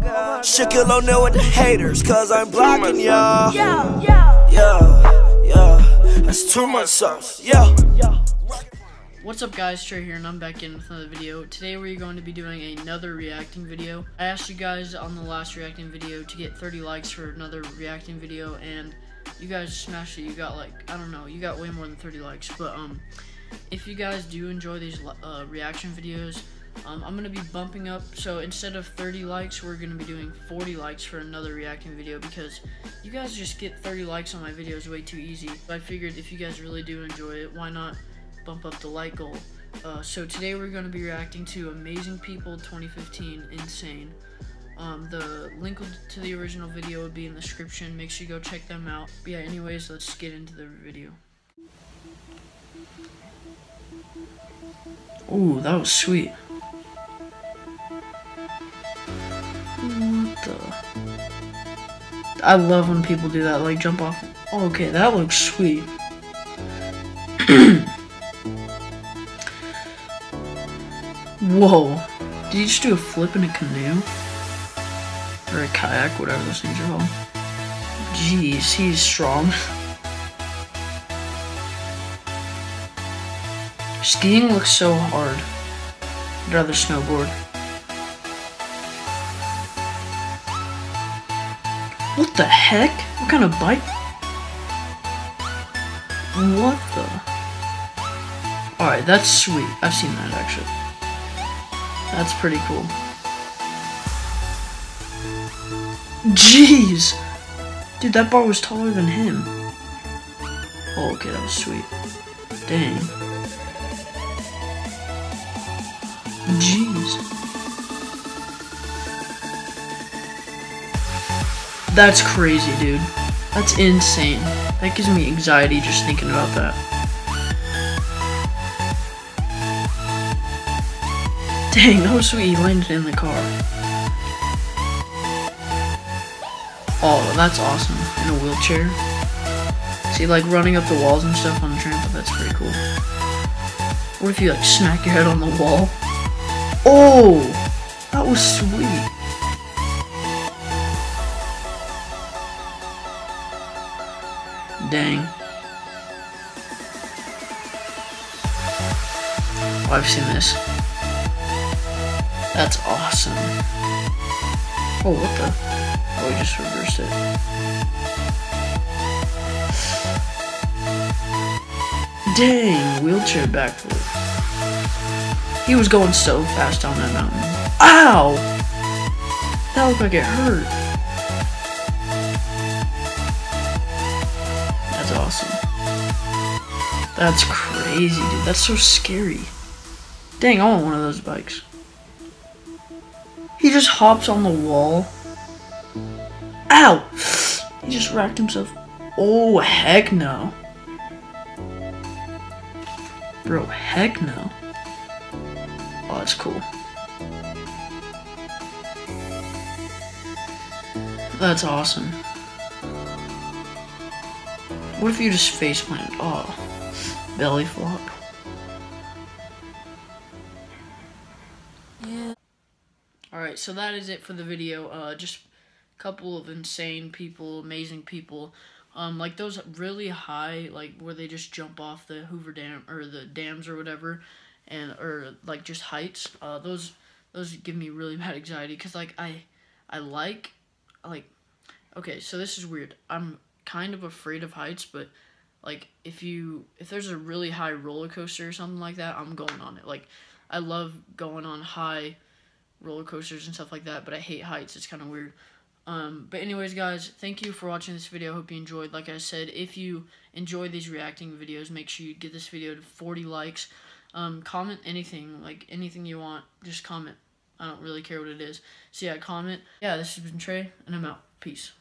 Shaquille O'Neal with the haters, cause I'm blocking y'all. Yeah, yeah. Yeah, yeah, that's too much sauce. Yeah. What's up guys, Trey here and I'm back in with another video. Today we're going to be doing another reacting video. I asked you guys on the last reacting video to get 30 likes for another reacting video and you guys smashed it. You got like, I don't know, you got way more than 30 likes. But um, if you guys do enjoy these uh, reaction videos, um, I'm going to be bumping up. So instead of 30 likes, we're going to be doing 40 likes for another reacting video because you guys just get 30 likes on my videos way too easy. I figured if you guys really do enjoy it, why not bump up the like goal. Uh, so today we're going to be reacting to Amazing People 2015 Insane. Um, the link to the original video will be in the description. Make sure you go check them out. But yeah, anyways, let's get into the video. Ooh, that was sweet. What the? I love when people do that, like jump off. Okay, that looks sweet. Whoa. Did you just do a flip in a canoe? Or a kayak, whatever those things are called. Jeez, he's strong. Skiing looks so hard. I'd rather snowboard. What the heck? What kind of bike? What the? Alright, that's sweet. I've seen that actually. That's pretty cool. Jeez! Dude, that bar was taller than him. Oh, okay, that was sweet. Dang. Jeez. That's crazy, dude. That's insane. That gives me anxiety just thinking about that. Dang, that was sweet. He landed in the car. Oh, that's awesome. In a wheelchair. See, like running up the walls and stuff on the trampoline. That's pretty cool. What if you like smack your head on the wall? Oh, that was sweet. Dang. Oh, I've seen this. That's awesome. Oh, what the? Oh, we just reversed it. Dang, wheelchair backflip. He was going so fast down that mountain. Ow! That looked like it hurt. Awesome. That's crazy, dude. That's so scary. Dang, I want one of those bikes. He just hops on the wall. Ow! He just racked himself. Oh, heck no. Bro, heck no. Oh, that's cool. That's awesome. What if you just face plant? Oh, belly flop. Yeah. Alright, so that is it for the video. Uh, just a couple of insane people, amazing people. Um, like those really high, like where they just jump off the Hoover Dam or the dams or whatever, and or like just heights. Uh, those those give me really bad anxiety because like I I like like okay, so this is weird. I'm kind of afraid of heights, but like if you if there's a really high roller coaster or something like that, I'm going on it. Like I love going on high roller coasters and stuff like that, but I hate heights. It's kind of weird. Um, but anyways, guys, thank you for watching this video. I Hope you enjoyed. Like I said, if you enjoy these reacting videos, make sure you get this video to 40 likes. Um, comment anything, like anything you want. Just comment. I don't really care what it is. So yeah, comment. Yeah, this has been Trey, and I'm out. Peace.